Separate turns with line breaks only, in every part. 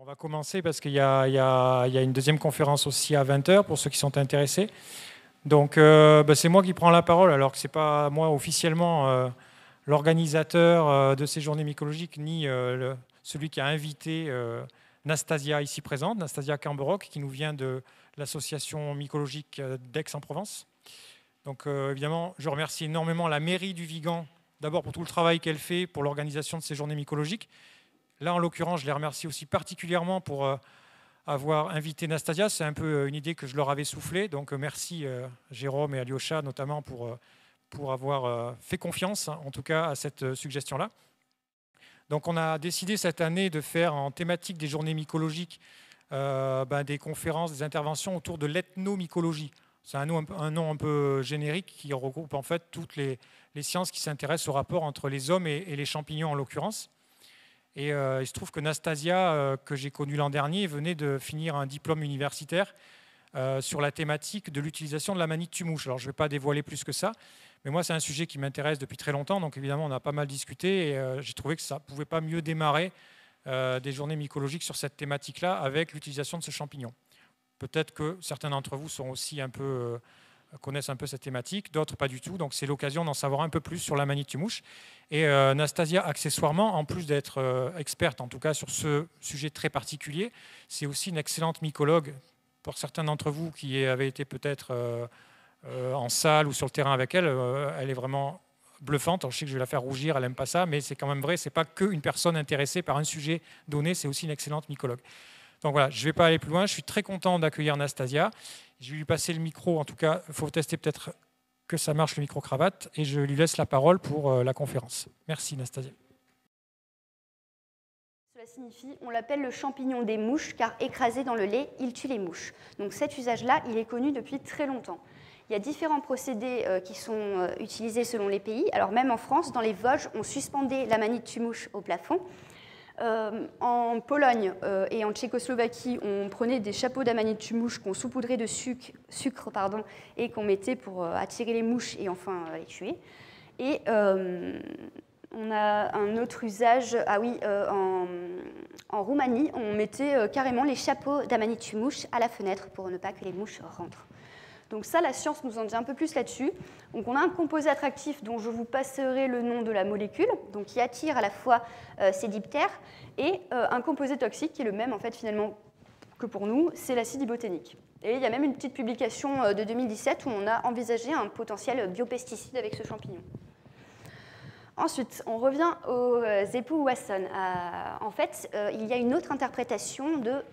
On va commencer parce qu'il y, a une deuxième conférence aussi à 20h pour ceux qui sont intéressés. Donc euh, bah, c'est moi qui prends la parole alors que ce n'est pas moi officiellement euh, l'organisateur euh, de ces journées mycologiques ni celui qui a invité Nastasia ici présente, Nastasia Camberoc, qui nous vient de l'association mycologique d'Aix-en-Provence. Donc évidemment, je remercie énormément la mairie du Vigan d'abord pour tout le travail qu'elle fait pour l'organisation de ces journées mycologiques Là, en l'occurrence, je les remercie aussi particulièrement pour euh, avoir invité Nastasia. C'est un peu euh, une idée que je leur avais soufflée. Donc, euh, merci Jérôme et Alyosha notamment pour, avoir fait confiance, en tout cas, à cette suggestion-là. Donc, on a décidé cette année de faire en thématique des journées mycologiques ben, des conférences, des interventions autour de l'ethnomycologie. C'est un, nom un peu générique qui regroupe en fait toutes les, sciences qui s'intéressent au rapport entre les hommes et les champignons en l'occurrence. Et euh, il se trouve que Nastasia, euh, que j'ai connue l'an dernier, venait de finir un diplôme universitaire euh, sur la thématique de l'utilisation de la manite tumouche. Alors je ne vais pas dévoiler plus que ça, mais moi c'est un sujet qui m'intéresse depuis très longtemps, donc évidemment on a pas mal discuté et j'ai trouvé que ça ne pouvait pas mieux démarrer des journées mycologiques sur cette thématique-là avec l'utilisation de ce champignon. Peut-être que certains d'entre vous sont aussi un peu connaissent un peu cette thématique, d'autres pas du tout. Donc c'est l'occasion d'en savoir un peu plus sur la mouche. Et euh, Nastasia, accessoirement, en plus d'être euh, experte en tout cas sur ce sujet très particulier, c'est aussi une excellente mycologue. Pour certains d'entre vous qui avaient été peut-être euh, en salle ou sur le terrain avec elle, elle est vraiment bluffante. je sais que je vais la faire rougir, elle n'aime pas ça, mais c'est quand même vrai, c'est pas qu'une personne intéressée par un sujet donné, c'est aussi une excellente mycologue. Donc voilà, je ne vais pas aller plus loin. Je suis très content d'accueillir Nastasia. Je vais lui passer le micro. En tout cas, il faut tester peut-être que ça marche le micro-cravate. Et je lui laisse la parole pour euh, la conférence. Merci Nastasia.
Cela signifie, on l'appelle le champignon des mouches, car écrasé dans le lait, il tue les mouches. Donc cet usage-là, il est connu depuis très longtemps. Il y a différents procédés euh, qui sont euh, utilisés selon les pays. Alors même en France, dans les Vosges, on suspendait la manite mouche au plafond. Euh, en Pologne euh, et en Tchécoslovaquie, on prenait des chapeaux d'amanite mouche qu'on saupoudrait de sucre, et qu'on mettait pour euh, attirer les mouches et enfin les tuer. Et on a un autre usage, ah oui, en, en, Roumanie, on mettait carrément les chapeaux d'amanite mouche à la fenêtre pour ne pas que les mouches rentrent. Donc ça, la science nous en dit un peu plus là-dessus. Donc on a un composé attractif dont je vous passerai le nom de la molécule, donc qui attire à la fois euh, ces diptères, et euh, un composé toxique qui est le même en fait finalement que pour nous, c'est l'acide iboténique. Et il y a même une petite publication euh, de 2017 où on a envisagé un potentiel biopesticide avec ce champignon. Ensuite, on revient aux époux Wasson. en fait, il y a une autre interprétation de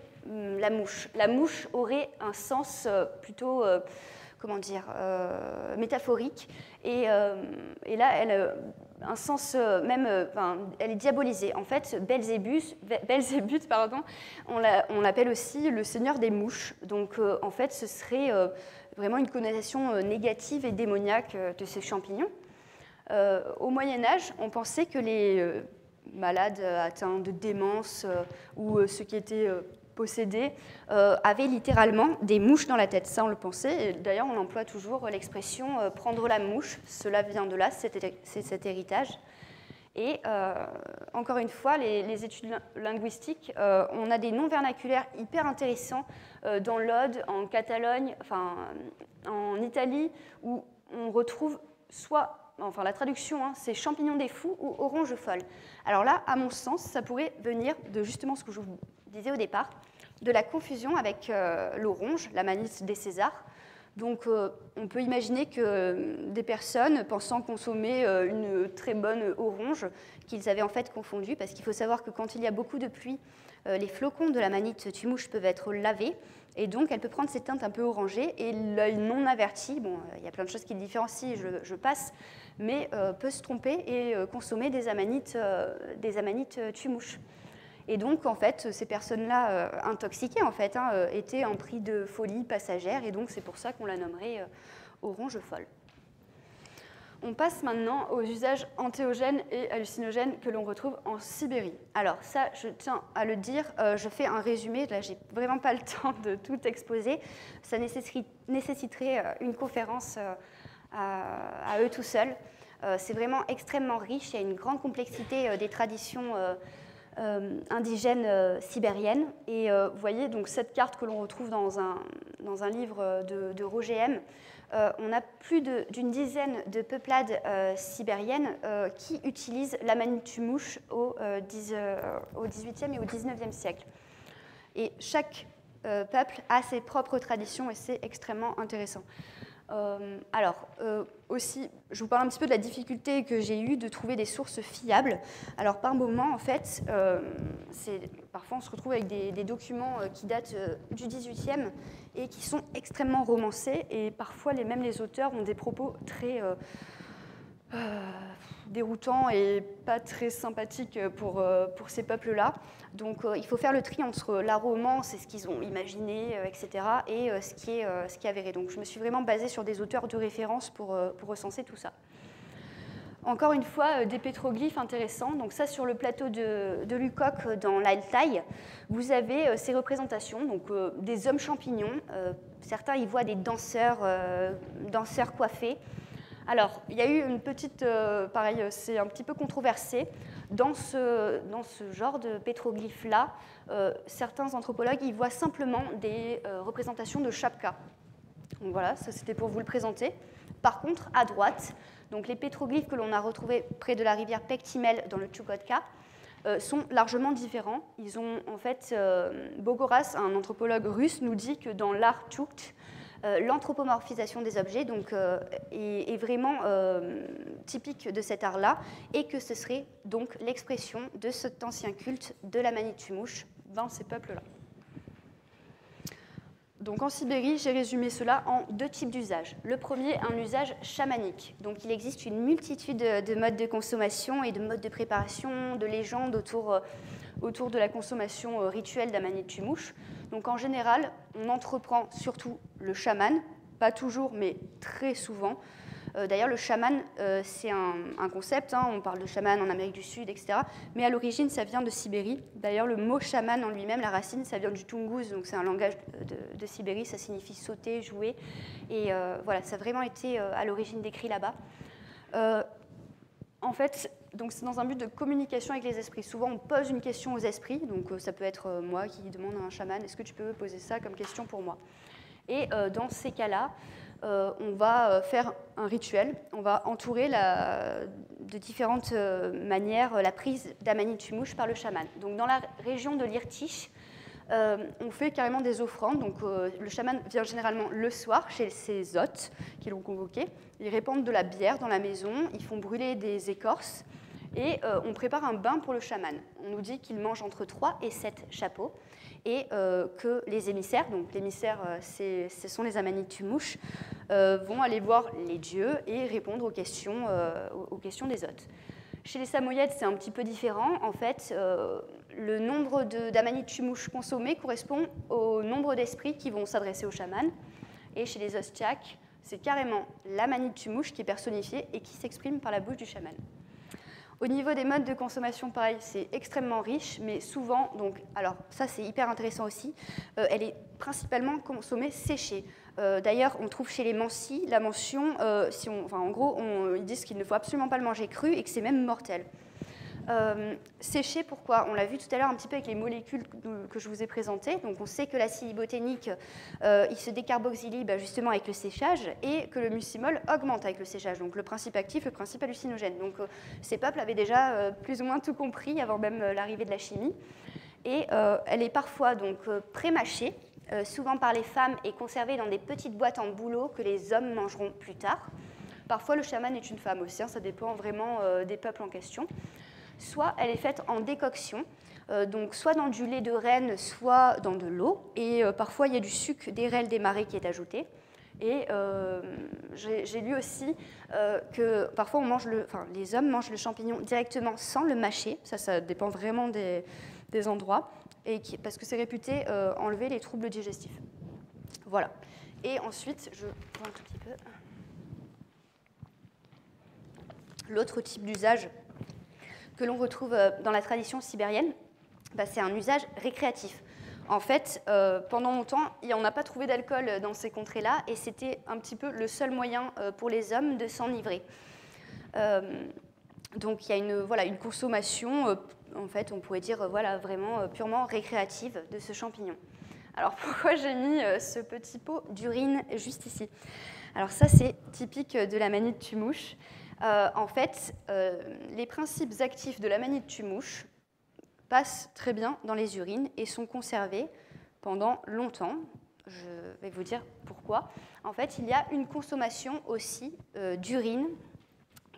la mouche. La mouche aurait un sens plutôt comment dire, euh, métaphorique. Et, euh, là, elle a un sens euh, même, elle est diabolisée. En fait, Belzébuth, Belzébuth pardon, on l'appelle aussi le seigneur des mouches. Donc, en fait, ce serait vraiment une connotation négative et démoniaque de ces champignons. au Moyen Âge, on pensait que les malades atteints de démence ou ceux qui étaient possédés euh, avaient littéralement des mouches dans la tête. Ça, on le pensait. D'ailleurs, on emploie toujours l'expression euh, prendre la mouche. Cela vient de là, c'est cet héritage. Et euh, encore une fois, les, études linguistiques, on a des noms vernaculaires hyper intéressants dans l'Aude, en Catalogne, enfin, en Italie, où on retrouve soit, enfin la traduction, hein, c'est champignon des fous ou orange folle. Alors là, à mon sens, ça pourrait venir de justement ce que je vous disais au départ, de la confusion avec euh, l'orange, la manite des Césars. Donc euh, on peut imaginer que euh, des personnes pensant consommer une très bonne orange, qu'ils avaient en fait confondu, parce qu'il faut savoir que quand il y a beaucoup de pluie, les flocons de la manite tumouche peuvent être lavés, et donc elle peut prendre ces teintes un peu orangées, et l'œil non averti, bon, il y a plein de choses qui le différencient, je, passe, mais peut se tromper et consommer des amanites, des amanites. Et donc, en fait, ces personnes-là, euh, intoxiquées, en fait, hein, euh, étaient en prix de folie passagère, et donc c'est pour ça qu'on la nommerait euh, orange folle. On passe maintenant aux usages antéogènes et hallucinogènes que l'on retrouve en Sibérie. Alors ça, je tiens à le dire, je fais un résumé, là j'ai vraiment pas le temps de tout exposer, ça nécessiterait une conférence à, eux tout seuls. C'est vraiment extrêmement riche, il y a une grande complexité des traditions indigènes sibériennes. Et vous voyez donc cette carte que l'on retrouve dans un, dans un livre de, de Roger M. on a plus d'une dizaine de peuplades sibériennes qui utilisent la mouche au, 18e et au 19e siècle. Et chaque euh, peuple a ses propres traditions et c'est extrêmement intéressant. Euh, alors, euh, aussi, je vous parle un petit peu de la difficulté que j'ai eue de trouver des sources fiables. Alors, par moment, en fait, parfois on se retrouve avec des, documents qui datent du 18e et qui sont extrêmement romancés, et parfois, même les auteurs ont des propos très déroutant et pas très sympathique pour, euh, pour ces peuples-là. Donc euh, il faut faire le tri entre la romance et ce qu'ils ont imaginé, euh, etc., et ce, qui est, ce qui avéré. Donc je me suis vraiment basée sur des auteurs de référence pour, pour recenser tout ça. Encore une fois, des pétroglyphes intéressants. Donc ça, sur le plateau de, de Lucoc, dans l'Altaï, vous avez ces représentations, donc des hommes champignons. certains y voient des danseurs, danseurs coiffés. Alors, il y a eu une petite, euh, pareil, c'est un petit peu controversé. Dans ce, dans ce genre de pétroglyphes-là, euh, certains anthropologues y voient simplement des euh, représentations de chapka. Donc voilà, ça c'était pour vous le présenter. Par contre, à droite, donc les pétroglyphes que l'on a retrouvés près de la rivière Pektimel dans le Tchukotka sont largement différents. Ils ont en fait, Bogoras, un anthropologue russe, nous dit que dans l'art tchouk, euh, l'anthropomorphisation des objets euh, est, vraiment euh, typique de cet art-là et que ce serait donc l'expression de cet ancien culte de la Manitumouche dans ces peuples-là. Donc en Sibérie, j'ai résumé cela en deux types d'usages. Le premier, un usage chamanique. Donc il existe une multitude de modes de consommation et de modes de préparation, de légendes autour, autour de la consommation rituelle d'Amanitumouche. Donc en général, on entreprend surtout le chaman, pas toujours, mais très souvent. Euh, d'ailleurs, le chaman, euh, c'est un, concept, hein, on parle de chaman en Amérique du Sud, etc. Mais à l'origine, ça vient de Sibérie. D'ailleurs, le mot chaman en lui-même, la racine, ça vient du tungus, donc c'est un langage de, Sibérie, ça signifie sauter, jouer. Et euh, voilà, ça a vraiment été à l'origine décrit là-bas. en fait, donc c'est dans un but de communication avec les esprits. Souvent, on pose une question aux esprits, donc euh, ça peut être euh, moi qui demande à un chaman, est-ce que tu peux poser ça comme question pour moi? Et euh, dans ces cas-là, on va faire un rituel, on va entourer de différentes manières la prise d'Amanitumouche par le chaman. Donc dans la région de l'Irtish, on fait carrément des offrandes. Donc, le chaman vient généralement le soir chez ses hôtes qui l'ont convoqué. Ils répandent de la bière dans la maison, ils font brûler des écorces et euh, on prépare un bain pour le chaman. On nous dit qu'il mange entre 3 et 7 chapeaux et euh, que les émissaires, donc l'émissaire, euh, ce sont les amanitumouches, vont aller voir les dieux et répondre aux questions, aux questions des hôtes. Chez les Samoyèdes, c'est un petit peu différent. En fait, le nombre d'amanitumush consommés correspond au nombre d'esprits qui vont s'adresser au chaman. Et chez les Ostiaks, c'est carrément l'amanitumouche qui est personnifiée et qui s'exprime par la bouche du chaman. Au niveau des modes de consommation, pareil, c'est extrêmement riche, mais souvent, donc, alors ça c'est hyper intéressant aussi, euh, elle est principalement consommée séchée. Euh, d'ailleurs, on trouve chez les Mansi la mention, euh, si on, enfin, en gros, ils disent qu'il ne faut absolument pas le manger cru et que c'est même mortel. Euh, séché, pourquoi? On l'a vu tout à l'heure un petit peu avec les molécules que je vous ai présentées. Donc on sait que l'acide ibothénique, euh, il se décarboxyle bah, justement avec le séchage et que le mucimol augmente avec le séchage. Donc le principe actif, le principe hallucinogène. Donc euh, ces peuples avaient déjà plus ou moins tout compris avant même l'arrivée de la chimie. Et elle est parfois donc prémâchée, souvent par les femmes et conservée dans des petites boîtes en bouleau que les hommes mangeront plus tard. Parfois, le chaman est une femme aussi, hein, ça dépend vraiment des peuples en question soit elle est faite en décoction, euh, donc soit dans du lait de renne, soit dans de l'eau, et euh, parfois il y a du sucre d'érel des marais qui est ajouté. Et euh, j'ai lu aussi que parfois on mange le, enfin, les hommes mangent le champignon directement sans le mâcher, ça, ça dépend vraiment des, endroits, et parce que c'est réputé enlever les troubles digestifs. Voilà. Et ensuite, je vois un tout petit peu. L'autre type d'usage que l'on retrouve euh, dans la tradition sibérienne, bah, c'est un usage récréatif. En fait, euh, pendant longtemps, on n'a pas trouvé d'alcool dans ces contrées-là, et c'était un petit peu le seul moyen euh, pour les hommes de s'enivrer. donc il y a une, voilà, une consommation en fait, on pourrait dire voilà, vraiment purement récréative de ce champignon. Alors pourquoi j'ai mis ce petit pot d'urine juste ici? Alors ça, c'est typique de la manie de tumouche. En fait, les principes actifs de la manie de tumouche passent très bien dans les urines et sont conservés pendant longtemps. Je vais vous dire pourquoi. En fait, il y a une consommation aussi euh, d'urine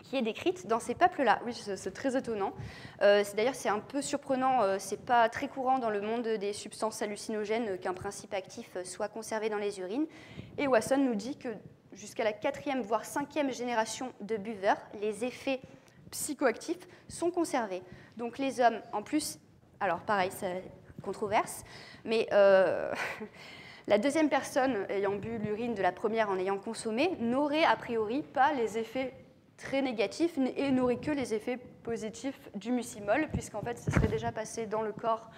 qui est décrite dans ces peuples-là. Oui, c'est très étonnant. Euh, D'ailleurs, c'est un peu surprenant. Euh, c'est pas très courant dans le monde des substances hallucinogènes qu'un principe actif soit conservé dans les urines. Et Wasson nous dit que jusqu'à la quatrième, voire cinquième génération de buveurs, les effets psychoactifs sont conservés. Donc les hommes, en plus, alors pareil, c'est controverse, mais euh, la deuxième personne ayant bu l'urine de la première en ayant consommé n'aurait a priori pas les effets très négatifs et n'aurait que les effets positifs du mucimol, puisqu'en fait, ce serait déjà passé dans le corps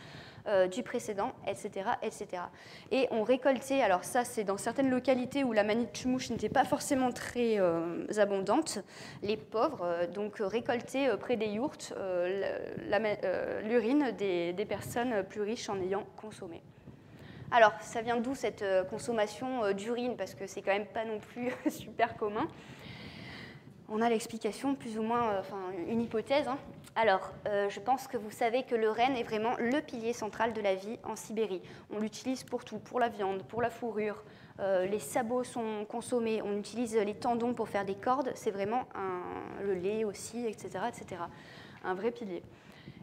euh, du précédent, etc., etc. Et on récoltait, alors ça c'est dans certaines localités où la manitchmouche n'était pas forcément très euh, abondante, les pauvres euh, donc récoltaient près des yourtes l'urine des, des, personnes plus riches en ayant consommé. Alors ça vient d'où cette consommation d'urine? Parce que c'est quand même pas non plus super commun on a l'explication, plus ou moins, euh, enfin une hypothèse. Hein. Alors, euh, je pense que vous savez que le renne est vraiment le pilier central de la vie en Sibérie. On l'utilise pour tout, pour la viande, pour la fourrure. Euh, les sabots sont consommés, on utilise les tendons pour faire des cordes. C'est vraiment le lait aussi, etc., etc. Un vrai pilier.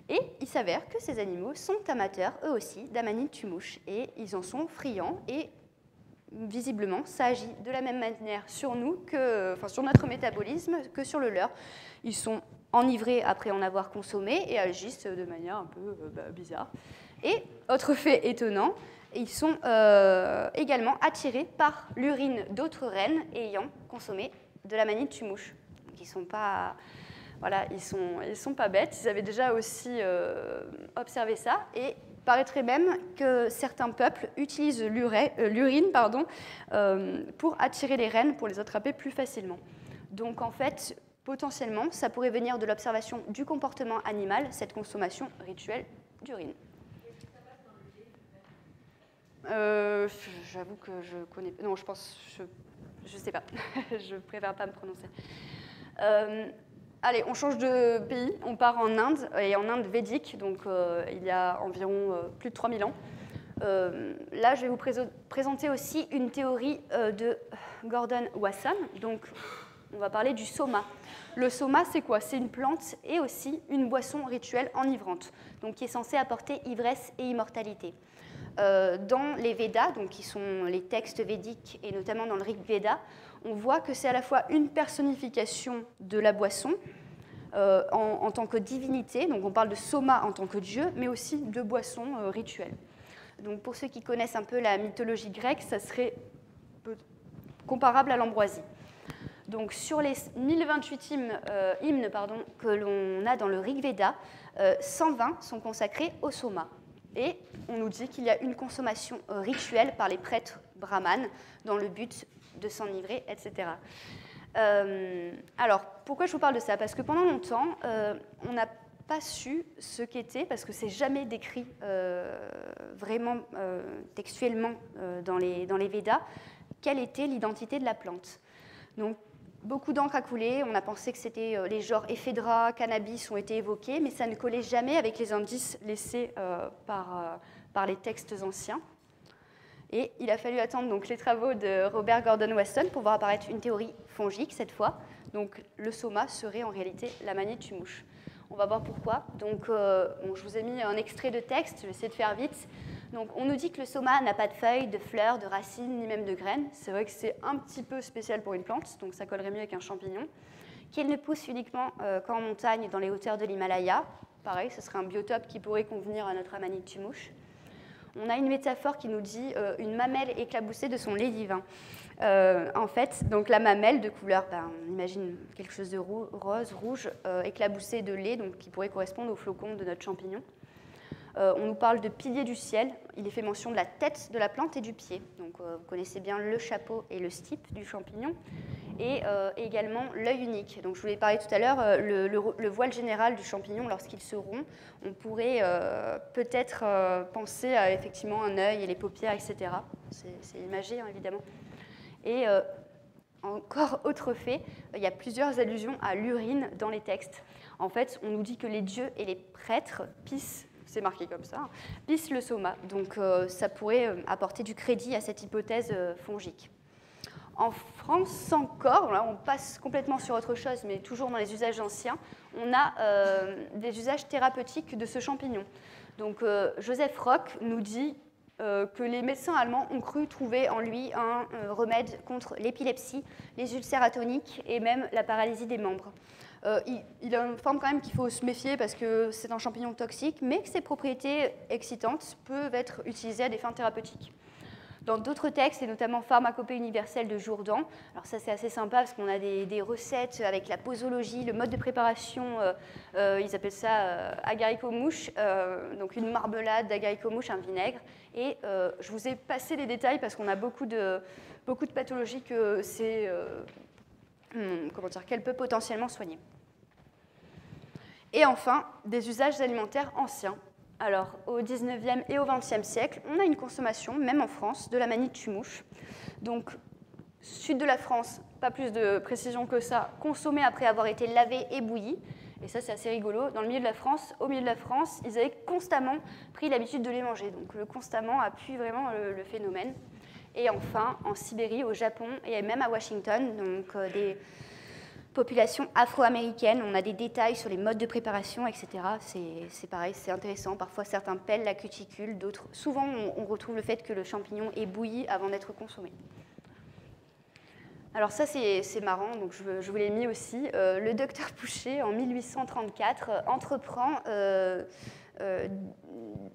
Et il s'avère que ces animaux sont amateurs, eux aussi, d'amanite tumouche. Et ils en sont friands et visiblement, ça agit de la même manière sur nous, que, enfin, sur notre métabolisme, que sur le leur. Ils sont enivrés après en avoir consommé et agissent de manière un peu euh, bah, bizarre. Et, autre fait étonnant, ils sont euh, également attirés par l'urine d'autres rennes ayant consommé de la manite tumouche. Donc ils sont pas, voilà, ils sont, ils sont pas bêtes. Ils avaient déjà aussi euh, observé ça et paraîtrait même que certains peuples utilisent euh, l'urine euh, pour attirer les rennes, pour les attraper plus facilement. Donc en fait, potentiellement, ça pourrait venir de l'observation du comportement animal, cette consommation rituelle d'urine. Euh, J'avoue que je connais. Non, je pense. Je ne sais pas. je préfère pas me prononcer. Euh, Allez, on change de pays, on part en Inde, et en Inde védique, donc euh, il y a environ euh, plus de 3000 ans. Euh, là, je vais vous présenter aussi une théorie de Gordon Wasson. Donc, on va parler du soma. Le soma, c'est quoi? C'est une plante et aussi une boisson rituelle enivrante, donc qui est censée apporter ivresse et immortalité. dans les Védas, donc qui sont les textes védiques et notamment dans le Rig Veda, on voit que c'est à la fois une personnification de la boisson euh, en, tant que divinité, donc on parle de soma en tant que dieu, mais aussi de boisson euh, rituelle. Donc pour ceux qui connaissent un peu la mythologie grecque, ça serait comparable à l'ambroisie. Donc sur les 1028 hymnes, euh, hymnes pardon, que l'on a dans le Rig Veda, 120 sont consacrés au soma. Et on nous dit qu'il y a une consommation rituelle par les prêtres brahmanes dans le but de s'enivrer, etc. Euh, alors, pourquoi je vous parle de ça? Parce que pendant longtemps, euh, on n'a pas su ce qu'était, parce que c'est jamais décrit euh, vraiment textuellement dans, les, dans les Védas, quelle était l'identité de la plante. Donc, beaucoup d'encre a coulé, on a pensé que c'était les genres éphédra, cannabis ont été évoqués, mais ça ne collait jamais avec les indices laissés par, par les textes anciens. Et il a fallu attendre donc, les travaux de Robert Gordon Weston pour voir apparaître une théorie fongique cette fois. Donc le soma serait en réalité la manite mouche. On va voir pourquoi. Donc, euh, je vous ai mis un extrait de texte, je vais essayer de faire vite. Donc, on nous dit que le soma n'a pas de feuilles, de fleurs, de racines, ni même de graines. C'est vrai que c'est un petit peu spécial pour une plante, donc ça collerait mieux avec un champignon. Qu'il ne pousse uniquement euh, qu'en montagne, dans les hauteurs de l'Himalaya. Pareil, ce serait un biotope qui pourrait convenir à notre amanite mouche on a une métaphore qui nous dit euh, une mamelle éclaboussée de son lait divin. Euh, en fait, donc la mamelle de couleur, ben, on imagine quelque chose de rose, rouge, euh, éclabousée de lait, qui pourrait correspondre au flocon de notre champignon. On nous parle de pilier du ciel. Il est fait mention de la tête de la plante et du pied. Donc vous connaissez bien le chapeau et le stipe du champignon et également l'œil unique. Donc je vous l'ai parlé tout à l'heure, le, voile général du champignon lorsqu'il se rompt, on pourrait peut-être penser à effectivement un œil et les paupières, etc. C'est imagé hein, évidemment. Et encore autre fait, il y a plusieurs allusions à l'urine dans les textes. En fait, on nous dit que les dieux et les prêtres pissent, c'est marqué comme ça, pissent le soma. Donc euh, ça pourrait euh, apporter du crédit à cette hypothèse euh, fongique. En France encore, on passe complètement sur autre chose, mais toujours dans les usages anciens, on a des usages thérapeutiques de ce champignon. Donc Joseph Roch nous dit que les médecins allemands ont cru trouver en lui un remède contre l'épilepsie, les ulcères atoniques et même la paralysie des membres. Euh, il, il, informe quand même qu'il faut se méfier parce que c'est un champignon toxique, mais que ses propriétés excitantes peuvent être utilisées à des fins thérapeutiques dans d'autres textes, et notamment Pharmacopée universelle de Jourdan. Alors ça c'est assez sympa parce qu'on a des, recettes avec la posologie, le mode de préparation, euh, euh, ils appellent ça euh, agaricot-mouche, donc une marmelade d'agaricot-mouche, un vinaigre. Et je vous ai passé les détails parce qu'on a beaucoup de, beaucoup de pathologies que c'est, hmm, comment dire, qu'elle peut potentiellement soigner. Et enfin, des usages alimentaires anciens alors, au 19e et au 20e siècle, on a une consommation, même en France, de la manite tumouche. Donc, sud de la France, pas plus de précision que ça, consommée après avoir été lavé et bouilli. Et ça, c'est assez rigolo. Dans le milieu de la France, au milieu de la France, ils avaient constamment pris l'habitude de les manger. Donc, le constamment appuie vraiment le, phénomène. Et enfin, en Sibérie, au Japon et même à Washington, donc euh, des population afro-américaine. On a des détails sur les modes de préparation, etc. C'est pareil, c'est intéressant. Parfois, certains pèlent la cuticule, d'autres. Souvent, on, retrouve le fait que le champignon est bouilli avant d'être consommé. Alors ça, c'est marrant, donc je, vous l'ai mis aussi. Euh, le docteur Pouchet, en 1834, euh, entreprend euh,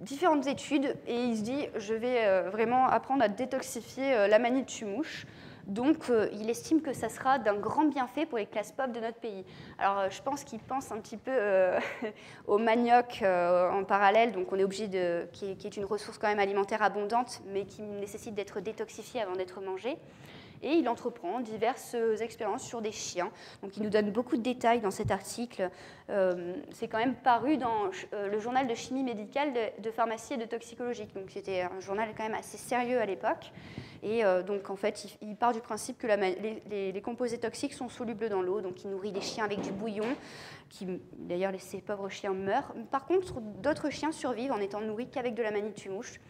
différentes études et il se dit, je vais vraiment apprendre à détoxifier la manie de. Donc, euh, il estime que ça sera d'un grand bienfait pour les classes pop de notre pays. Alors, euh, je pense qu'il pense un petit peu euh, au manioc en parallèle, donc on est obligé de, qui est, une ressource quand même alimentaire abondante, mais qui nécessite d'être détoxifiée avant d'être mangée et il entreprend diverses expériences sur des chiens. Donc il nous donne beaucoup de détails dans cet article. Euh, c'est quand même paru dans euh, le journal de chimie médicale de, pharmacie et de toxicologie. Donc c'était un journal quand même assez sérieux à l'époque. Et euh, donc en fait, il, part du principe que les, composés toxiques sont solubles dans l'eau. Donc il nourrit des chiens avec du bouillon, qui d'ailleurs ces pauvres chiens meurent. Par contre, d'autres chiens survivent en étant nourris qu'avec de la tumouche.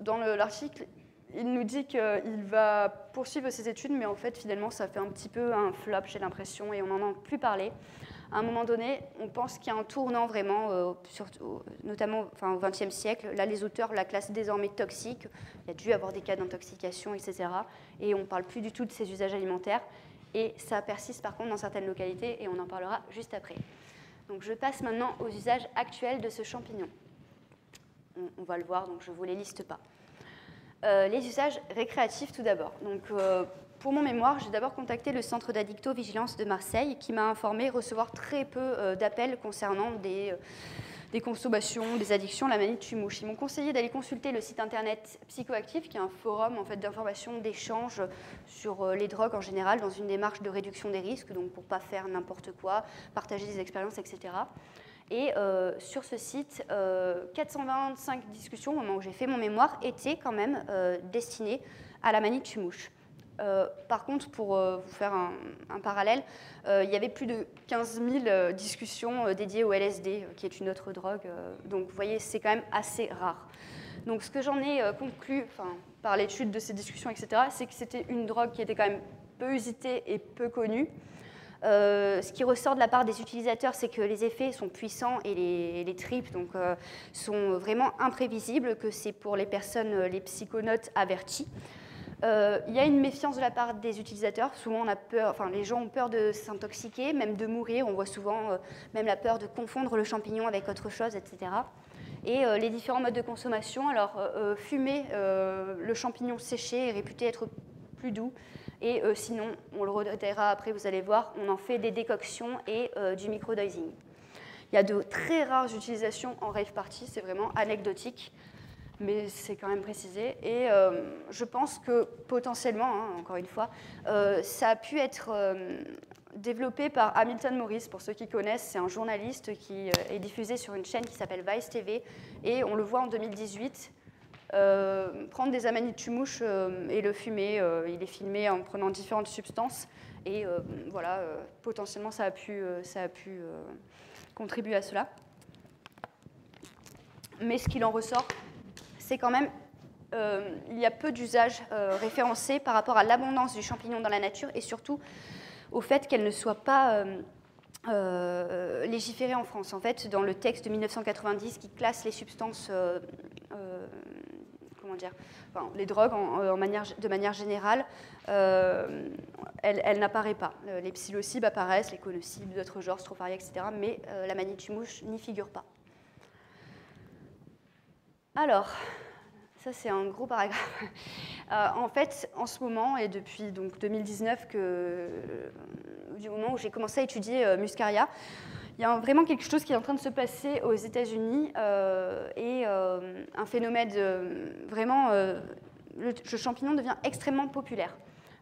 Dans l'article, il nous dit qu'il va poursuivre ses études, mais en fait, finalement, ça fait un petit peu un flop, j'ai l'impression, et on n'en a plus parlé. À un moment donné, on pense qu'il y a un tournant vraiment, euh, notamment au XXe siècle. Là, les auteurs la classent désormais toxique. Il y a dû avoir des cas d'intoxication, etc. Et on ne parle plus du tout de ses usages alimentaires. Et ça persiste par contre dans certaines localités, et on en parlera juste après. Donc je passe maintenant aux usages actuels de ce champignon. On, on va le voir, donc je ne vous les liste pas. Euh, les usages récréatifs tout d'abord. Donc, euh, pour mon mémoire, j'ai d'abord contacté le centre d'addicto-vigilance de Marseille qui m'a informé recevoir très peu euh, d'appels concernant des, consommations, des addictions, la manie de tumouche. Ils m'ont conseillé d'aller consulter le site internet Psychoactif, qui est un forum en fait, d'information, d'échange sur les drogues en général, dans une démarche de réduction des risques, donc pour ne pas faire n'importe quoi, partager des expériences, etc. Et euh, sur ce site, 425 euh, discussions au moment où j'ai fait mon mémoire étaient quand même euh, destinées à la manie de par contre, pour vous faire un, parallèle, il y avait plus de 15 000 discussions dédiées au LSD, qui est une autre drogue. donc, vous voyez, c'est quand même assez rare. Donc, ce que j'en ai conclu par l'étude de ces discussions, etc., c'est que c'était une drogue qui était quand même peu usitée et peu connue, euh, ce qui ressort de la part des utilisateurs, c'est que les effets sont puissants et les, les euh, sont vraiment imprévisibles, que c'est pour les personnes, euh, les psychonautes avertis. Il y a une méfiance de la part des utilisateurs. Souvent, on a peur, enfin, les gens ont peur de s'intoxiquer, même de mourir. On voit souvent même la peur de confondre le champignon avec autre chose, etc. Et les différents modes de consommation. Alors, fumer le champignon séché est réputé être plus doux et euh, sinon, on le redétaillera après, vous allez voir, on en fait des décoctions et euh, du microdosing. Il y a de très rares utilisations en rave party, c'est vraiment anecdotique, mais c'est quand même précisé. Et je pense que potentiellement, hein, encore une fois, ça a pu être développé par Hamilton Morris, pour ceux qui connaissent, c'est un journaliste qui est diffusé sur une chaîne qui s'appelle Vice TV, et on le voit en 2018 euh, prendre des amanites euh, et le fumer. Euh, il est filmé en prenant différentes substances et voilà, potentiellement ça a pu, ça a pu contribuer à cela. Mais ce qu'il en ressort, c'est quand même il y a peu d'usages référencés par rapport à l'abondance du champignon dans la nature et surtout au fait qu'elle ne soit pas légiférée en France. En fait, dans le texte de 1990 qui classe les substances les drogues manière, de manière générale, euh, elle, n'apparaît pas. Euh, les psilocybes apparaissent, les conocybes, d'autres genres, stropharia, etc. Mais euh, la manitumouche n'y figure pas. Alors, ça c'est un gros paragraphe. en fait, en ce moment et depuis donc 2019, que, du moment où j'ai commencé à étudier Muscaria, il y a vraiment quelque chose qui est en train de se passer aux États-Unis euh, et euh, un phénomène vraiment. Euh, le, champignon devient extrêmement populaire.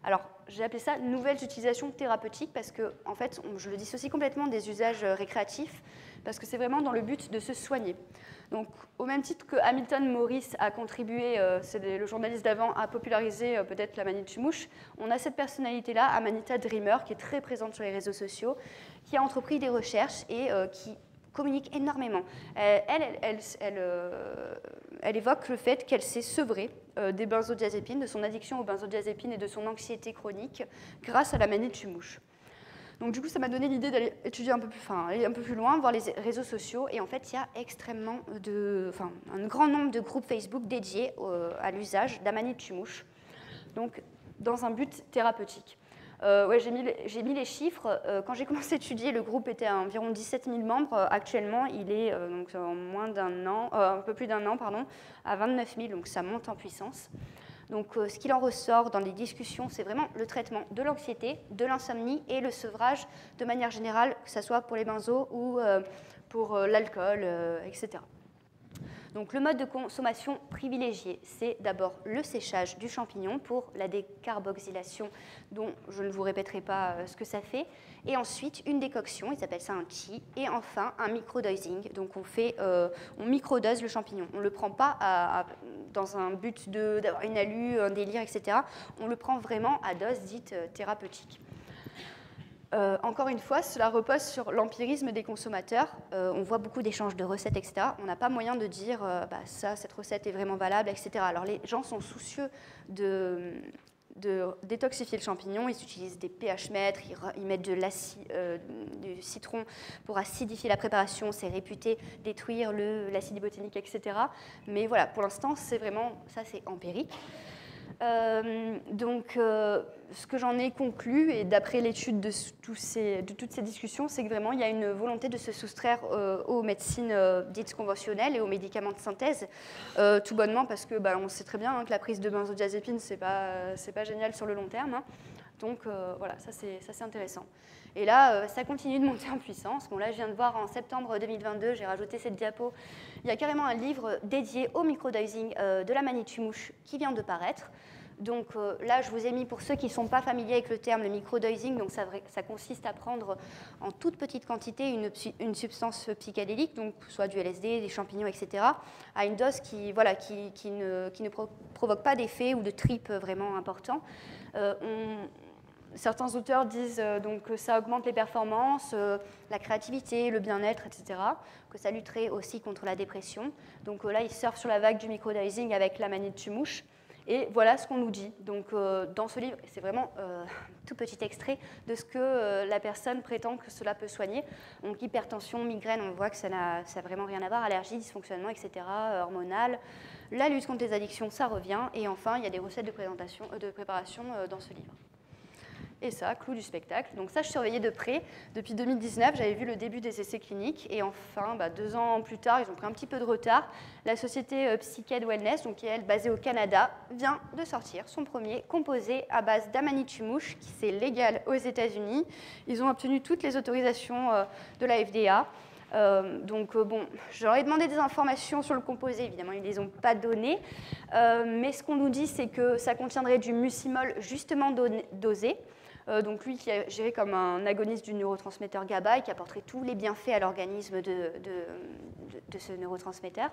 Alors, j'ai appelé ça nouvelles utilisations thérapeutiques parce que, en fait, je le dissocie complètement des usages récréatifs parce que c'est vraiment dans le but de se soigner. Donc, au même titre que Hamilton Morris a contribué, c'est le journaliste d'avant, à populariser peut-être la manite mouche, on a cette personnalité-là, Amanita Dreamer, qui est très présente sur les réseaux sociaux qui a entrepris des recherches et euh, qui communique énormément. Euh, euh, elle, évoque le fait qu'elle s'est sevrée des benzodiazépines, de son addiction aux benzodiazépines et de son anxiété chronique grâce à la manette mouche. Donc du coup, ça m'a donné l'idée d'aller étudier un peu plus, enfin, un peu plus loin, voir les réseaux sociaux. Et en fait, il y a extrêmement de, enfin, un grand nombre de groupes Facebook dédiés à l'usage d'amanite mouche. Donc, dans un but thérapeutique. Euh, ouais, j'ai mis, les chiffres. Euh, quand j'ai commencé à étudier, le groupe était à environ 17 000 membres. Euh, actuellement, il est donc, en moins d'un an, un peu plus d'un an, pardon, à 29 000, donc ça monte en puissance. Donc, ce qu'il en ressort dans les discussions, c'est vraiment le traitement de l'anxiété, de l'insomnie et le sevrage de manière générale, que ce soit pour les benzos ou pour l'alcool, etc. Donc le mode de consommation privilégié, c'est d'abord le séchage du champignon pour la décarboxylation, dont je ne vous répéterai pas euh, ce que ça fait, et ensuite une décoction, ils appellent ça un chi, et enfin un microdosing. Donc on fait, euh, on microdose le champignon. On ne le prend pas dans un but d'avoir une alu, un délire, etc. On le prend vraiment à dose dite euh, thérapeutique. Euh, encore une fois, cela repose sur l'empirisme des consommateurs. Euh, on voit beaucoup d'échanges de recettes, etc. On n'a pas moyen de dire euh, bah, ça, cette recette est vraiment valable, etc. Alors les gens sont soucieux de, détoxifier le champignon. Ils utilisent des pH mètres, ils, mettent de du citron pour acidifier la préparation. C'est réputé détruire l'acide botanique, etc. Mais voilà, pour l'instant, c'est vraiment ça, c'est empirique. Euh, donc, euh, ce que j'en ai conclu, et d'après l'étude de, toutes ces discussions, c'est que vraiment il y a une volonté de se soustraire euh, aux médecines dites conventionnelles et aux médicaments de synthèse, tout bonnement parce que bah, on sait très bien hein, que la prise de benzodiazépine c'est pas pas génial sur le long terme. Hein. Donc voilà, ça c'est intéressant. Et là, ça continue de monter en puissance. Bon, là, je viens de voir en septembre 2022, j'ai rajouté cette diapo. Il y a carrément un livre dédié au microdosing de la manitumouche qui vient de paraître. Donc euh, là, je vous ai mis pour ceux qui ne sont pas familiers avec le terme le microdosing, donc ça, consiste à prendre en toute petite quantité une, substance psychédélique, donc soit du LSD, des champignons, etc., à une dose qui, voilà, qui, qui, ne, provoque pas d'effet ou de trip vraiment important. Euh, certains auteurs disent euh, donc que ça augmente les performances, la créativité, le bien-être, etc., que ça lutterait aussi contre la dépression. Donc là, ils surfent sur la vague du microdosing avec la manite tumouche. Et voilà ce qu'on nous dit. Donc, euh, dans ce livre, c'est vraiment euh, tout petit extrait de ce que euh, la personne prétend que cela peut soigner. Donc, hypertension, migraine, on voit que ça n'a vraiment rien à voir, allergie, dysfonctionnement, etc., hormonal. La lutte contre les addictions, ça revient. Et enfin, il y a des recettes de, présentation, de préparation dans ce livre et ça, clou du spectacle. Donc ça, je surveillais de près. Depuis 2019, j'avais vu le début des essais cliniques et enfin, bah, deux ans plus tard, ils ont pris un petit peu de retard. La société euh, Psyched Wellness, donc qui est elle basée au Canada, vient de sortir son premier composé à base d'amanitumouche, qui c'est légal aux États-Unis. Ils ont obtenu toutes les autorisations euh, de la FDA. donc bon, je leur ai demandé des informations sur le composé, évidemment ils ne les ont pas données, mais ce qu'on nous dit c'est que ça contiendrait du mucimol justement dosé, euh, donc lui qui est géré comme un agoniste du neurotransmetteur GABA et qui apporterait tous les bienfaits à l'organisme de, ce neurotransmetteur.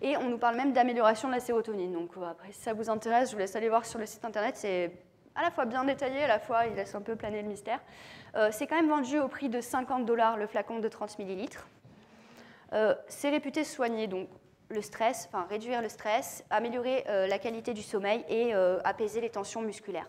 Et on nous parle même d'amélioration de la sérotonine. Donc euh, après, si ça vous intéresse, je vous laisse aller voir sur le site internet. C'est à la fois bien détaillé, à la fois il laisse un peu planer le mystère. Euh, c'est quand même vendu au prix de 50 dollars le flacon de 30 millilitres. c'est réputé soigner donc le stress, enfin réduire le stress, améliorer la qualité du sommeil et apaiser les tensions musculaires.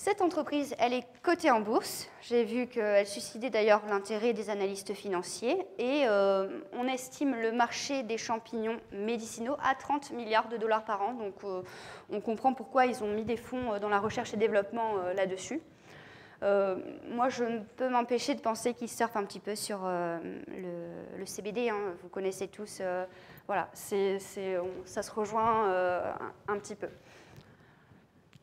Cette entreprise, elle est cotée en bourse. J'ai vu qu'elle suscitait d'ailleurs l'intérêt des analystes financiers et euh, on estime le marché des champignons médicinaux à 30 milliards de dollars par an. Donc euh, on comprend pourquoi ils ont mis des fonds euh, dans la recherche et développement là-dessus. moi, je ne peux m'empêcher de penser qu'ils surfent un petit peu sur le, CBD. Hein. Vous connaissez tous. voilà, ça se rejoint un petit peu.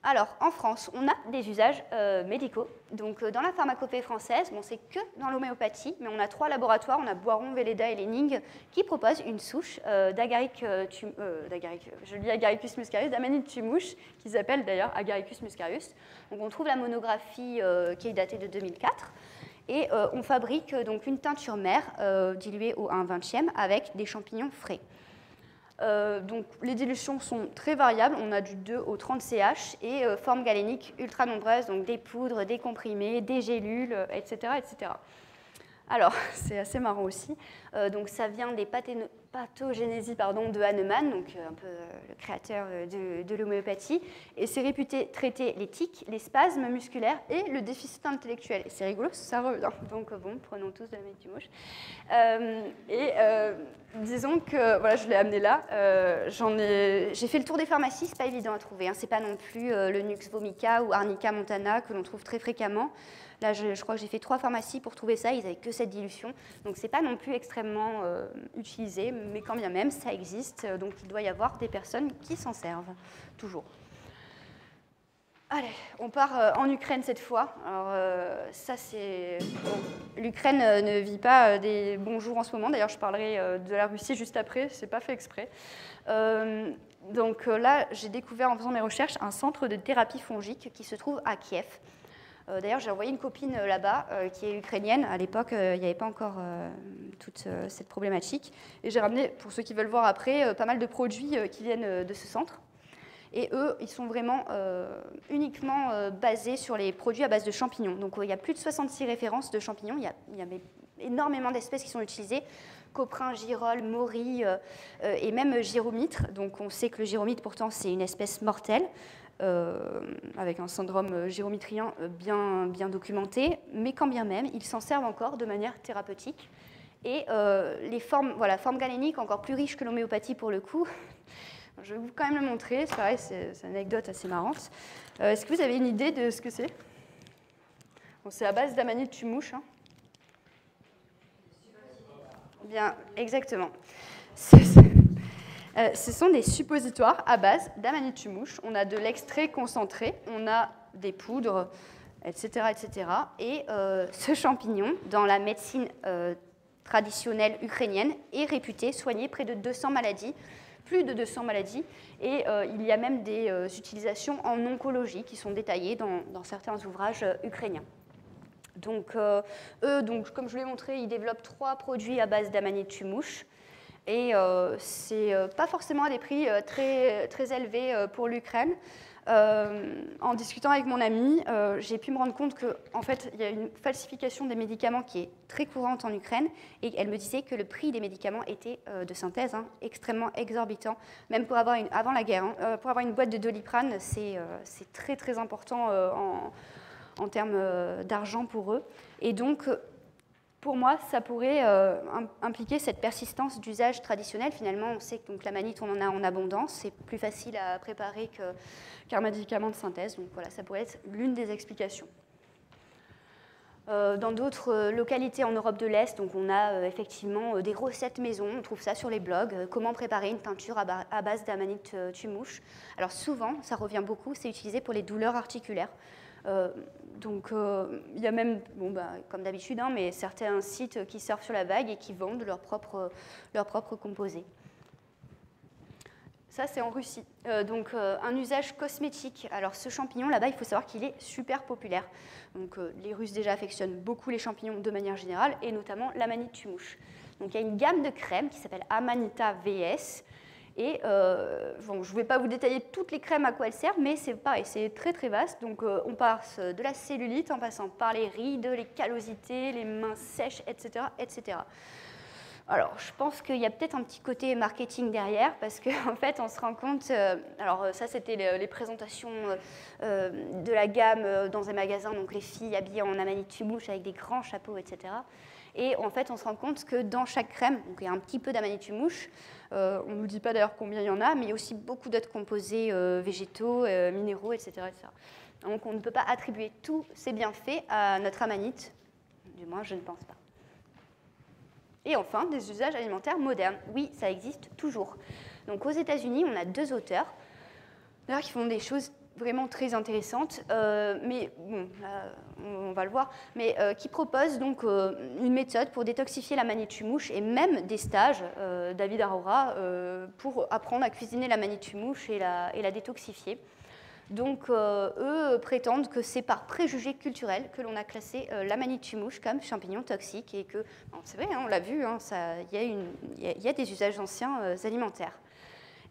Alors, en France, on a des usages euh, médicaux. Donc, euh, dans la pharmacopée française, bon, c'est que dans l'homéopathie, mais on a trois laboratoires, on a Boiron, Velleda et Lening, qui proposent une souche euh, d'agaric, je lis Agaricus qu'ils appellent d'ailleurs Agaricus muscarius. Donc, on trouve la monographie qui est datée de 2004. Et on fabrique donc une teinture mère diluée au 1 20e avec des champignons frais. Euh, donc, les dilutions sont très variables, on a du 2 au 30 CH et euh, formes galéniques ultra nombreuses, donc des poudres, des comprimés, des gélules, etc. etc. Alors, c'est assez marrant aussi. Euh, donc, ça vient des pathogénésies pardon, de Hahnemann, donc un peu le créateur de, de l'homéopathie, et c'est réputé traiter les tics, les spasmes musculaires et le déficit intellectuel. C'est rigolo, ça revient. Donc, bon, prenons tous de la médecine et disons que voilà, je l'ai amené là. Euh, j'ai fait le tour des pharmacies, c'est pas évident à trouver. Hein. C'est pas non plus euh, le Nux vomica ou Arnica montana que l'on trouve très fréquemment. Là, je, crois que j'ai fait trois pharmacies pour trouver ça. Ils n'avaient que cette dilution, donc c'est pas non plus extrêmement euh, utilisé, mais quand bien même, ça existe. Donc il doit y avoir des personnes qui s'en servent toujours. Allez, on part euh, en Ukraine cette fois. Alors, euh, ça, c'est. L'Ukraine euh, ne vit pas des bons jours en ce moment. D'ailleurs, je parlerai de la Russie juste après. C'est pas fait exprès. donc là, j'ai découvert en faisant mes recherches un centre de thérapie fongique qui se trouve à Kiev. D'ailleurs, j'ai envoyé une copine là-bas qui est ukrainienne. À l'époque, il n'y avait pas encore toute cette problématique. Et j'ai ramené, pour ceux qui veulent voir après, pas mal de produits qui viennent de ce centre. Et eux, ils sont vraiment euh, uniquement euh, basés sur les produits à base de champignons. Donc il y a plus de 66 références de champignons. Il y a, énormément d'espèces qui sont utilisées. Coprin, girole, mori euh, et même gyromitre. Donc on sait que le gyromite pourtant c'est une espèce mortelle. Avec un syndrome gyromitrien bien, bien documenté, mais quand bien même, ils s'en servent encore de manière thérapeutique. Et les formes, voilà, formes galéniques encore plus riches que l'homéopathie pour le coup, je vais vous quand même le montrer. C'est pareil, c'est une anecdote assez marrante. Euh, est-ce que vous avez une idée de ce que c'est? C'est à base d'amanite tumouche. Hein. Bien, exactement. Euh, ce sont des suppositoires à base d'amanite tumouche. On a de l'extrait concentré, on a des poudres, etc. etc. Et euh, ce champignon, dans la médecine traditionnelle ukrainienne, est réputé soigner près de 200 maladies plus de 200 maladies, et euh, il y a même des euh, utilisations en oncologie qui sont détaillées dans, certains ouvrages euh, ukrainiens. Donc, eux, comme je vous l'ai montré, ils développent trois produits à base d'amanite tumouche. Et c'est pas forcément à des prix très, très élevés pour l'Ukraine. Euh, en discutant avec mon ami, euh, j'ai pu me rendre compte qu'en en fait, il y a une falsification des médicaments qui est très courante en Ukraine. Et elle me disait que le prix des médicaments était euh, de synthèse hein, extrêmement exorbitant. Même pour avoir une, avant la guerre, hein. pour avoir une boîte de doliprane, c'est très très important en, en, termes d'argent pour eux. Et donc, pour moi, ça pourrait euh, impliquer cette persistance d'usage traditionnel. Finalement, on sait que donc, la manite, on en a en abondance. C'est plus facile à préparer qu'un médicament de synthèse. Donc voilà, ça pourrait être l'une des explications. Euh, dans d'autres euh, localités en Europe de l'Est, on a effectivement des recettes maison, on trouve ça sur les blogs, comment préparer une teinture à, base d'amanite tumouche. Alors souvent, ça revient beaucoup, c'est utilisé pour les douleurs articulaires. Donc il y a même, bon, bah, comme d'habitude, hein, mais certains sites qui surfent sur la vague et qui vendent leurs propres, leurs propres composés. Ça, c'est en Russie. Euh, donc, euh, un usage cosmétique. Alors, ce champignon, là-bas, il faut savoir qu'il est super populaire. Donc, euh, les Russes, déjà, affectionnent beaucoup les champignons de manière générale, et notamment l'amanite tumouche. Donc, il y a une gamme de crèmes qui s'appelle Amanita VS. Et bon, je ne vais pas vous détailler toutes les crèmes à quoi elles servent, mais c'est pareil, c'est très très vaste. Donc, on passe de la cellulite en passant par les rides, les callosités, les mains sèches, etc. etc. Alors, je pense qu'il y a peut-être un petit côté marketing derrière, parce qu'en fait, on se rend compte. Euh, alors, euh, ça, c'était les, présentations euh, de la gamme dans un magasin, donc les filles habillées en amanitubouche avec des grands chapeaux, etc. Et en fait, on se rend compte que dans chaque crème, donc il y a un petit peu d'amanitubouche, on ne nous dit pas d'ailleurs combien il y en a, mais il y a aussi beaucoup d'autres composés végétaux, minéraux, etc., etc., Donc, on ne peut pas attribuer tous ces bienfaits à notre amanite, du moins, je ne pense pas. Et enfin, des usages alimentaires modernes. Oui, ça existe toujours. Donc aux États-Unis, on a deux auteurs qui font des choses vraiment très intéressantes, euh, mais bon, on va le voir, mais euh, qui proposent donc euh, une méthode pour détoxifier la mouche et même des stages, David Arora, pour apprendre à cuisiner la mouche et la, et la détoxifier. Donc, euh, eux prétendent que c'est par préjugé culturel que l'on a classé euh, la mouche comme champignon toxique et que, c'est vrai, hein, on l'a vu, hein, il y, a des usages anciens euh, alimentaires.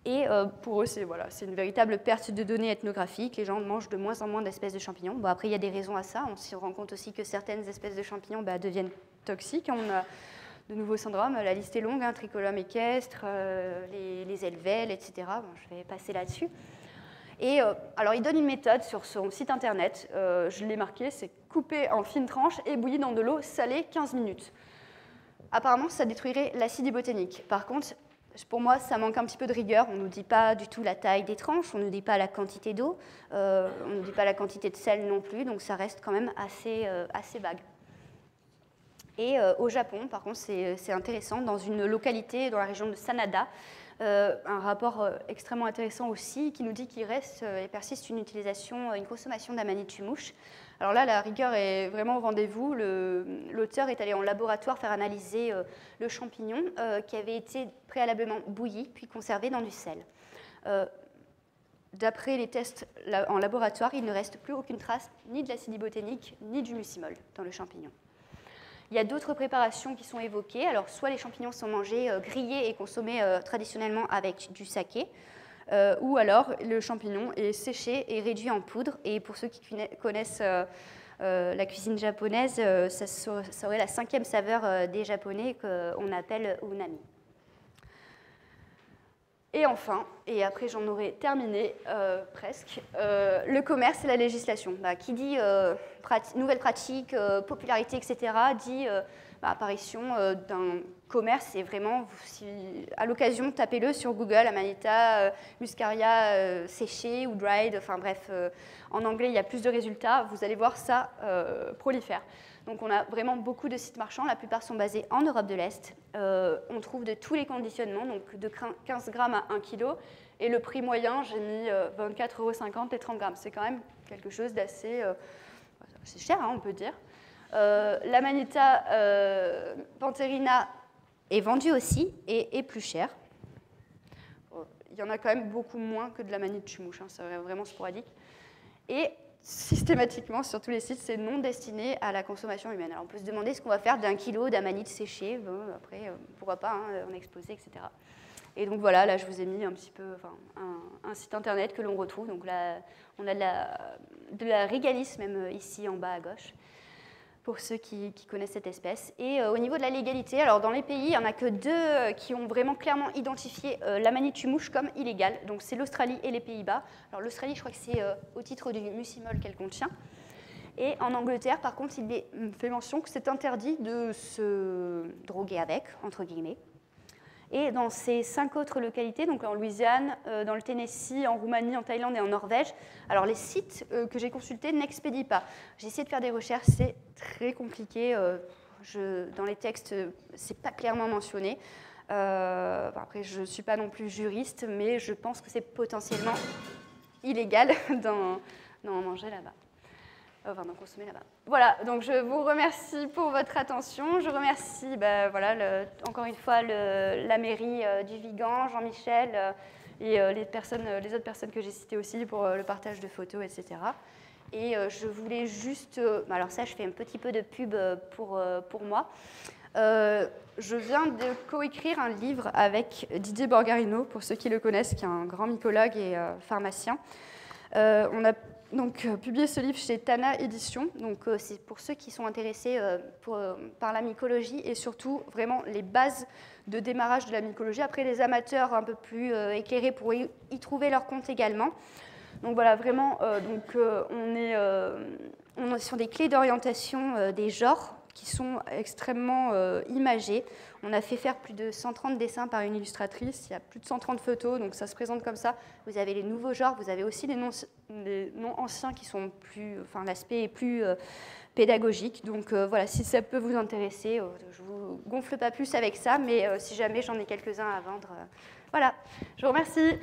Et pour eux, c'est une véritable perte de données ethnographiques. Les gens mangent de moins en moins d'espèces de champignons. Bon, après, il y a des raisons à ça. On se rend compte aussi que certaines espèces de champignons bah, deviennent toxiques. On a de nouveaux syndromes. La liste est longue, hein, tricolome équestre, les, les elvelles, etc. je vais passer là-dessus. Et euh, alors, il donne une méthode sur son site internet, euh, je l'ai marqué, c'est couper en fines tranches et bouillir dans de l'eau salée 15 minutes. Apparemment, ça détruirait l'acide botanique. Par contre, pour moi, ça manque un petit peu de rigueur. On ne nous dit pas du tout la taille des tranches, on ne nous dit pas la quantité d'eau, euh, on ne nous dit pas la quantité de sel non plus, donc ça reste quand même assez, assez vague. Et au Japon, par contre, c'est intéressant, dans une localité dans la région de Sanada, euh, un rapport euh, extrêmement intéressant aussi qui nous dit qu'il reste euh, et persiste une utilisation, une consommation d'amanite mouche. Alors là, la rigueur est vraiment au rendez-vous. L'auteur est allé en laboratoire faire analyser le champignon qui avait été préalablement bouilli puis conservé dans du sel. D'après les tests en laboratoire, il ne reste plus aucune trace ni de l'acide botanique ni du mucimol dans le champignon. Il y a d'autres préparations qui sont évoquées. Alors, soit les champignons sont mangés euh, grillés et consommés euh, traditionnellement avec du saké, euh, ou alors le champignon est séché et réduit en poudre. Et pour ceux qui connaissent la cuisine japonaise, ça, serait la cinquième saveur des Japonais qu'on appelle unami. Et enfin, et après j'en aurai terminé euh, presque, euh, le commerce et la législation. Bah, qui dit euh, nouvelles pratiques, popularité, etc., dit bah, apparition d'un commerce. Et vraiment, si, à l'occasion, tapez-le sur Google, Amanita, Muscaria séché ou dried, enfin bref, en anglais il y a plus de résultats. Vous allez voir ça prolifère. Donc on a vraiment beaucoup de sites marchands, la plupart sont basés en Europe de l'Est. Euh, on trouve de tous les conditionnements, donc de 15 grammes à 1 kg. Et le prix moyen, j'ai mis 24,50 euh, euros et 30 grammes. C'est quand même quelque chose d'assez euh, c'est cher, hein, on peut dire. la Manita Pantherina est vendue aussi et est plus chère. Il y en a quand même beaucoup moins que de la manite chumouche, hein, c'est vraiment sporadique. Et systématiquement sur tous les sites, c'est non destiné à la consommation humaine. Alors on peut se demander ce qu'on va faire d'un kilo d'amanite séchée, après, euh, pourquoi pas, hein, en exposer, etc. Et donc voilà, là je vous ai mis un petit peu un, un, site internet que l'on retrouve. Donc là, on a de la, de la régalis même euh, ici en bas à gauche pour ceux qui, connaissent cette espèce. Et euh, au niveau de la légalité, alors dans les pays, il n'y en a que deux euh, qui ont vraiment clairement identifié euh, la mouche comme illégale. Donc c'est l'Australie et les Pays-Bas. Alors l'Australie, je crois que c'est au titre du mucimol qu'elle contient. Et en Angleterre, par contre, il est fait mention que c'est interdit de se droguer avec, entre guillemets. Et dans ces cinq autres localités, donc en Louisiane, euh, dans le Tennessee, en Roumanie, en Thaïlande et en Norvège, alors les sites euh, que j'ai consultés n'expédient pas. J'ai essayé de faire des recherches, c'est très compliqué. Euh, dans les textes, c'est pas clairement mentionné. après, je ne suis pas non plus juriste, mais je pense que c'est potentiellement illégal d'en manger là-bas. Enfin, d'en consommer là-bas. Voilà, donc je vous remercie pour votre attention. Je remercie, bah, voilà, encore une fois, la mairie du Vigan, Jean-Michel et les, personnes, les autres personnes que j'ai citées aussi pour le partage de photos, etc. Et je voulais juste, alors ça, je fais un petit peu de pub pour, pour moi. Euh, je viens de coécrire un livre avec Didier Borgarino, pour ceux qui le connaissent, qui est un grand mycologue et euh, pharmacien. Euh, on a donc publié ce livre chez Tana Édition. Donc c'est pour ceux qui sont intéressés par la mycologie et surtout vraiment les bases de démarrage de la mycologie. Après, les amateurs un peu plus éclairés pourront y, y, trouver leur compte également. Donc voilà, vraiment, donc, on, est, on est sur des clés d'orientation des genres qui sont extrêmement euh, imagés. On a fait faire plus de 130 dessins par une illustratrice, il y a plus de 130 photos, donc ça se présente comme ça. Vous avez les nouveaux genres, vous avez aussi les noms, anciens qui sont plus, enfin l'aspect est plus euh, pédagogique. Donc euh, voilà, si ça peut vous intéresser, je vous gonfle pas plus avec ça, mais si jamais j'en ai quelques-uns à vendre, voilà. Je vous remercie.